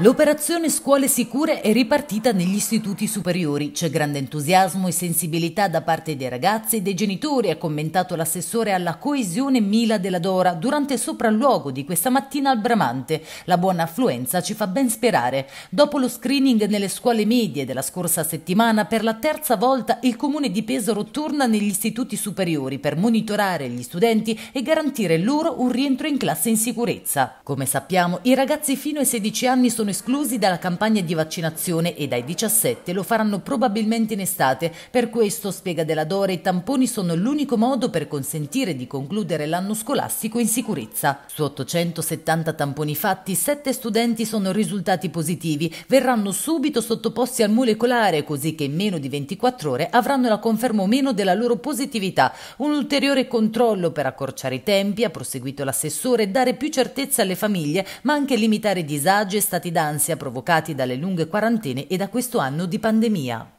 L'operazione Scuole Sicure è ripartita negli istituti superiori. C'è grande entusiasmo e sensibilità da parte dei ragazzi e dei genitori, ha commentato l'assessore alla coesione Mila della Dora durante il sopralluogo di questa mattina al Bramante. La buona affluenza ci fa ben sperare. Dopo lo screening nelle scuole medie della scorsa settimana, per la terza volta il comune di Pesaro torna negli istituti superiori per monitorare gli studenti e garantire loro un rientro in classe in sicurezza. Come sappiamo, i ragazzi fino ai 16 anni sono sono esclusi dalla campagna di vaccinazione e dai 17 lo faranno probabilmente in estate. Per questo, spiega Della Dore, i tamponi sono l'unico modo per consentire di concludere l'anno scolastico in sicurezza. Su 870 tamponi fatti, 7 studenti sono risultati positivi. Verranno subito sottoposti al molecolare, così che in meno di 24 ore avranno la conferma o meno della loro positività. Un ulteriore controllo per accorciare i tempi, ha proseguito l'assessore, dare più certezza alle famiglie, ma anche limitare disagi e stati d'ansia provocati dalle lunghe quarantene e da questo anno di pandemia.